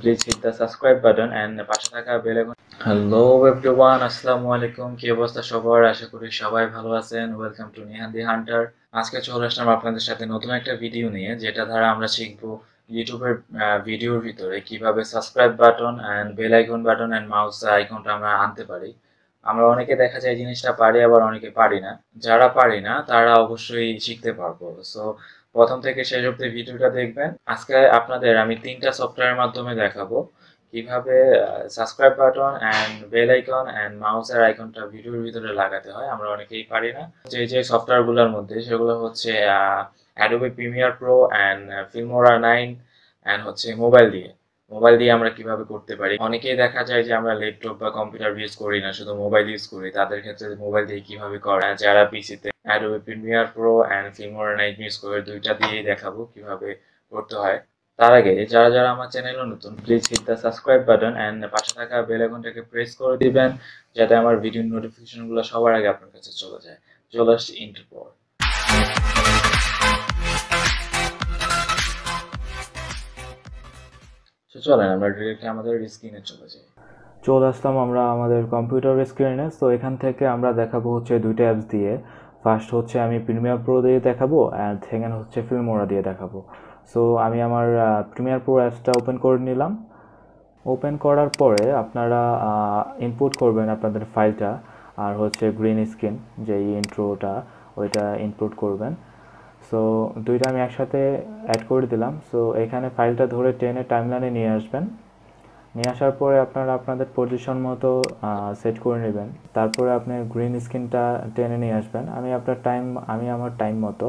Please hit the subscribe button and পাশে থাকা bell icon hello everyone আসসালামু আলাইকুম। কি অবস্থা সবার? আশা করি সবাই ভালো আছেন। ওয়েলকাম টু নিহান্দি হান্টার আজকে চলে আসলাম আপনাদের সাথে নতুন একটা ভিডিও নিয়ে, যেটা দ্বারা আমরা শিখব ইউটিউবের ভিডিওর ভিতরে কীভাবে subscribe button and bell icon button and mouse আইকনটা আমরা আনতে পারি। আমরা অনেকে দেখা যায় জিনিসটা পারি, আবার অনেকে পারি না। যারা পারি না, তারা অবশ্যই শিখতে পারব। সো প্রথম থেকে শেষ অব্দি ভিডিওটা দেখবেন। আজকে আপনাদের আমি তিনটা সফটওয়্যারের মাধ্যমে দেখাবো। কীভাবে subscribe button and bell icon and মাউসের আইকনটা ভিডিওর ভিতরে লাগাতে হয়, আমরা অনেকেই পারি না। যে যে সফটওয়্যারগুলোর মধ্যে, সেগুলো হচ্ছে Adobe Premiere Pro and Filmora nine and হচ্ছে মোবাইল দিয়ে। মোবাইল দিয়ে আমরা কীভাবে করতে পারি? অনেকেই দেখা যায় যে আমরা ল্যাপটপ বা কম্পিউটার ইউজ করি না, শুধু মোবাইল ইউজ করি। তাদের ক্ষেত্রে মোবাইল দিয়ে কীভাবে করা যারা পিসিতে Adobe Premiere Pro and Filmora nine use করে দুইটা দিয়েই দেখাবো কীভাবে করতে হয়। তার আগে, যারা যারা আমার চ্যানেলে নতুন please hit the subscribe button and পাশে থাকা বেল আইকনটাকে প্রেস করে দিবেন, যাতে আমার ভিডিও নোটিফিকেশনগুলো সবার আগে আপনার কাছে চলে যায়। চলে আসছি ইন্টার তো চলেন, আমরা ডিরেক্টলি আমাদের স্ক্রিনে চলে যাই। চলে আসলাম আমরা আমাদের কম্পিউটার স্ক্রিনে তো এখান থেকে আমরা দেখাবো হচ্ছে দুইটা অ্যাপস দিয়ে। ফার্স্ট হচ্ছে আমি প্রিমিয়ার প্রো দিয়ে দেখাবো অ্যান্ড সেকেন্ড হচ্ছে ফিল্মোরা দিয়ে দেখাবো। সো আমি আমার প্রিমিয়ার প্রো অ্যাপসটা ওপেন করে নিলাম। ওপেন করার পরে আপনারা ইনপুট করবেন আপনাদের ফাইলটা আর হচ্ছে গ্রিন স্ক্রিন যে ইন্ট্রোটা ওইটা ইনপুট করবেন। সো দুইটা আমি একসাথে অ্যাড করে দিলাম। সো এখানে ফাইলটা ধরে টেনে টাইমলাইনে নিয়ে আসবেন। নিয়ে আসার পরে আপনারা আপনাদের পজিশন মতো সেট করে নেবেন। তারপরে আপনি গ্রিন স্ক্রিনটা টেনে নিয়ে আসবেন। আমি আপনার টাইম আমি আমার টাইম মতো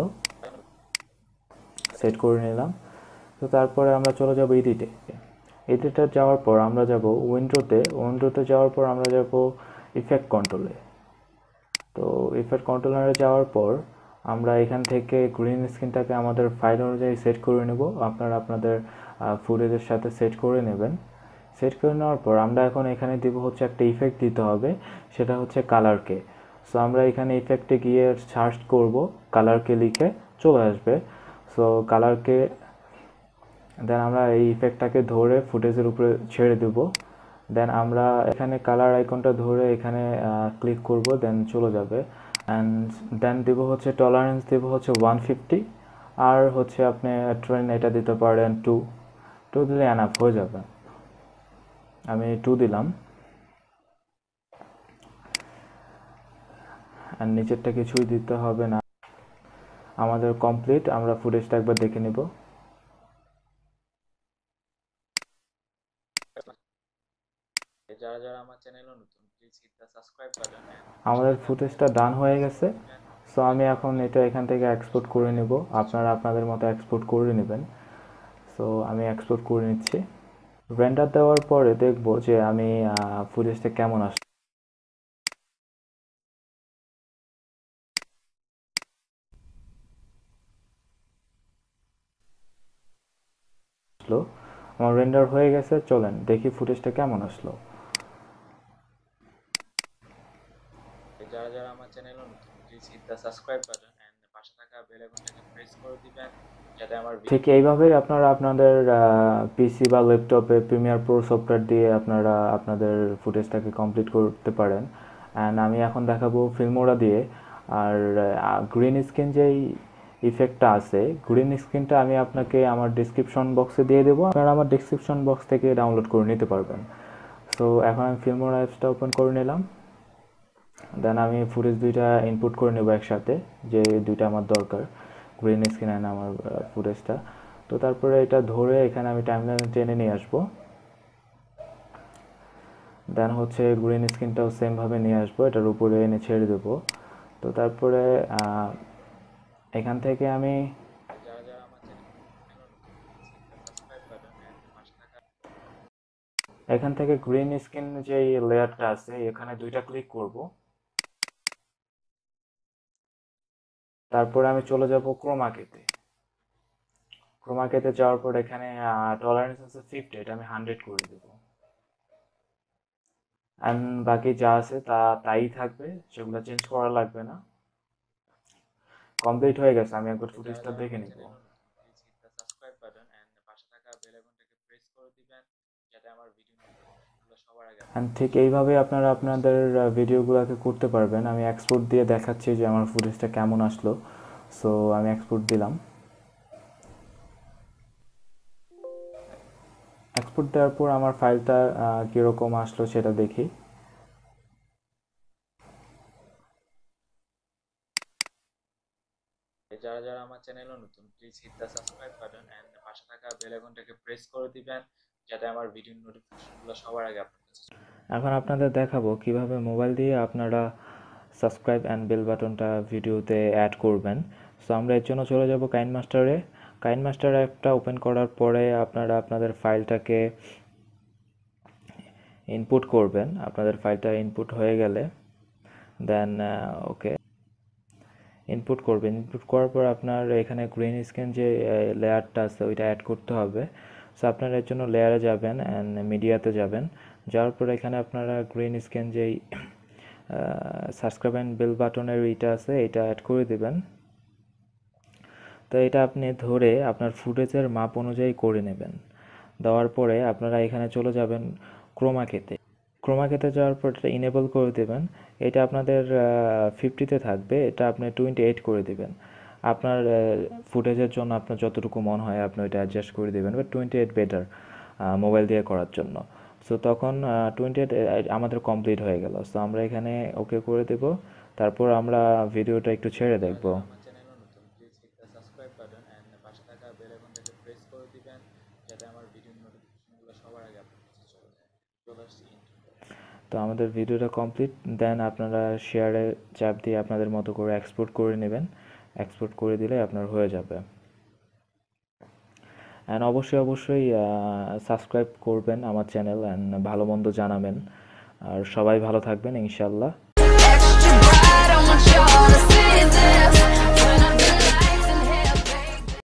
সেট করে নিলাম। তো তারপরে আমরা চলে যাব এডিটে এডিটে যাওয়ার পর আমরা যাব উইন্ডোতে উইন্ডোতে যাওয়ার পর আমরা যাব ইফেক্ট কন্ট্রোলে তো ইফেক্ট কন্ট্রোলারে যাওয়ার পর আমরা এখান থেকে গ্রিন স্ক্রিনটাকে আমাদের ফাইল অনুযায়ী সেট করে নেব। আপনারা আপনাদের ফুটেজের সাথে সেট করে নেবেন। সেট করে নেওয়ার পর আমরা এখন এখানে দিব হচ্ছে একটা ইফেক্ট দিতে হবে, সেটা হচ্ছে কালারকে সো আমরা এখানে ইফেক্টে গিয়ে সার্চ করব কালারকে লিখে চলে আসবে। সো কালারকে দেন আমরা এই ইফেক্টটাকে ধরে ফুটেজের উপরে ছেড়ে দেব। দেন আমরা এখানে কালার আইকনটা ধরে এখানে ক্লিক করব দেন চলে যাবে। অ্যান্ড দেন দেবো হচ্ছে টলারেন্স দেবো হচ্ছে ওয়ান ফিফটি আর হচ্ছে আপনি ট্রেন এটা দিতে পারেন টু টু দিলে অ্যানাফ হয়ে যাবে। আমি টু দিলাম। আর নিচেরটা কিছুই দিতে হবে না। আমাদের কমপ্লিট আমরা ফুটেজটা একবার দেখে নিব। যারা যারা আমার চ্যানেলে নতুন আমাদের ফুটেজটা ডান হয়ে গেছে। সো আমি এখন এটা এখান থেকে এক্সপোর্ট করে নেব। আপনারা আপনাদের মতো এক্সপোর্ট করে নেবেন। সো আমি এক্সপোর্ট করে নিচ্ছি। রেন্ডার দেওয়ার পরে দেখব যে আমি ফুটেজটা কেমন আসছে আসলো। আমার রেন্ডার হয়ে গেছে। চলেন দেখি ফুটেজটা কেমন আসলো। যারা যারা আমার চ্যানেলে নতুন please hit the subscribe button and পাশে থাকা বেল আইকনটাকে প্রেস করে দিবেন যাতে আমার ঠিক এইভাবেই আপনারা আপনাদের পিসি বা ল্যাপটপে প্রিমিয়ার প্রো সফটওয়্যার দিয়ে আপনারা আপনাদের ফুটেজটাকে কমপ্লিট করতে পারেন। অ্যান্ড আমি এখন দেখাবো ফিল্মোরা দিয়ে। আর গ্রিন স্ক্রিন যেই ইফেক্টটা আছে গ্রিন স্ক্রিনটা আমি আপনাকে আমার ডিসক্রিপশন বক্সে দিয়ে দেবো। আপনারা আমার ডিসক্রিপশন বক্স থেকে ডাউনলোড করে নিতে পারবেন। সো এখন আমি ফিল্মোরা অ্যাপসটা ওপেন করে নিলাম। দেন আমি ফুটেজ দুইটা ইনপুট করে নেব একসাথে, যে দুইটা আমার দরকার। গ্রিন স্ক্রিন আমার ফুটেজটা তো তারপরে এটা ধরে এখানে আমি টাইমলাইনে টেনে নিয়ে আসব। দেন হচ্ছে গ্রিন স্ক্রিনটাও সেমভাবে নিয়ে আসব, এটার উপরে এনে ছেড়ে দেবো। তো তারপরে এখান থেকে আমি এখান থেকে গ্রিন স্ক্রিন যে লেয়ারটা আছে, এখানে দুইটা ক্লিক করব। তারপরে আমি চলে যাব ক্রোমাকেতে। ক্রোমাকেতে যাওয়ার পর এখানে টলারেন্স আছে ফিফটি এটা আমি হান্ড্রেড করে দেব। অ্যান্ড বাকি যা আছে তা, তাই থাকবে, সেগুলো চেঞ্জ করা লাগবে না। কমপ্লিট হয়ে গেছে, আমি একবার ফুটেজটা দেখে নিব please hit the subscribe button and পাশে থাকা বেল আইকনটাকে প্রেস করে দিবেন যাতে আমার ভিডিও সবার আগে অ্যান্ড ঠিক এইভাবে আপনারা আপনাদের ভিডিওগুলোকে করতে পারবেন। আমি এক্সপোর্ট দিয়ে দেখাচ্ছি যে আমার ফুটেজটা কেমন আসলো। সো আমি এক্সপোর্ট দিলাম। এক্সপোর্ট দেওয়ার পর আমার ফাইলটা কীরকম আসলো সেটা দেখি। যারা যারা আমার চ্যানেলে নতুন please hit the subscribe button and পাশে থাকা বেল আইকনটাকে প্রেস করে দিবেন। যাতে আমার ভিডিও নোটিফিকেশনগুলো সবার আগে আপনার কাছে। এখন আপনাদের দেখাবো কীভাবে মোবাইল দিয়ে আপনারা সাবস্ক্রাইব অ্যান্ড বেল বাটনটা ভিডিওতে অ্যাড করবেন। সো আমরা এর জন্য চলে যাব কাইন মাস্টারে কাইন মাস্টার অ্যাপটা ওপেন করার পরে আপনারা আপনাদের ফাইলটাকে ইনপুট করবেন। আপনাদের ফাইলটা ইনপুট হয়ে গেলে দেন ওকে ইনপুট করবেন। ইনপুট করার পর আপনার এখানে গ্রিন স্ক্রিন যে লেয়ারটা আছে, ওইটা অ্যাড করতে হবে। সো আপনারা এর জন্য লেয়ারে যাবেন অ্যান্ড মিডিয়াতে যাবেন। যাওয়ার পর এখানে আপনারা গ্রিন স্ক্রিন যেই সাবস্ক্রাইব অ্যান্ড বেল বাটনের এইটা আছে, এটা অ্যাড করে দেবেন। তো এটা আপনি ধরে আপনার ফুটেজের মাপ অনুযায়ী করে নেবেন। দেওয়ার পরে আপনারা এখানে চলে যাবেন ক্রোমাকেতে ক্রোমাকেতে যাওয়ার পর এটা ইনেবল করে দেবেন। এটা আপনাদের ফিফটিতে থাকবে। এটা আপনি টোয়েন্টি এইট করে দেবেন। আপনার ফুটেজের জন্য আপনার যতটুকু মন হয় আপনি ওইটা অ্যাডজাস্ট করে দেবেন but twenty eight better mobile দিয়ে করার জন্য। সো তখন টোয়েন্টি এইট আমাদের কমপ্লিট হয়ে গেল। সো আমরা এখানে ওকে করে দেব। তারপর আমরা ভিডিওটা একটু ছেড়ে দেখব। তো আমাদের ভিডিওটা কমপ্লিট দেন আপনারা শেয়ারে চাপ দিয়ে আপনাদের মতো করে এক্সপোর্ট করে নেবেন। এক্সপোর্ট করে দিলে আপনার হয়ে যাবে। অ্যান্ড অবশ্যই অবশ্যই সাবস্ক্রাইব করবেন আমার চ্যানেল অ্যান্ড ভালো মন্দ জানাবেন। আর সবাই ভালো থাকবেন ইনশাল্লাহ